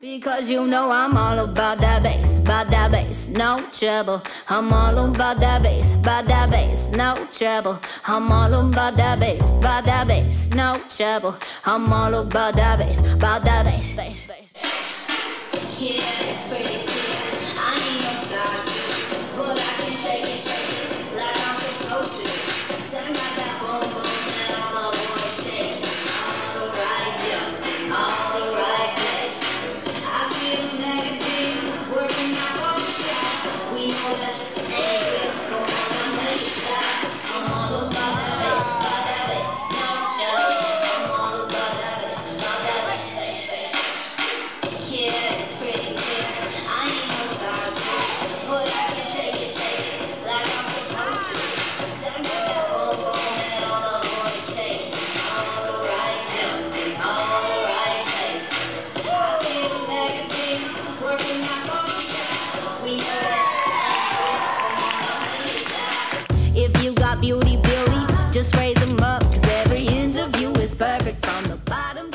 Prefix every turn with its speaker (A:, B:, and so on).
A: Because you know I'm all about that bass, about that bass, no trouble. I'm all about that bass, about that bass, no trouble. I'm all about that bass, about that bass, no trouble. I'm all about that bass, about that bass. bass, bass. Yeah, it's pretty. beauty beauty. Just raise them up, cause every inch of you is perfect from the bottom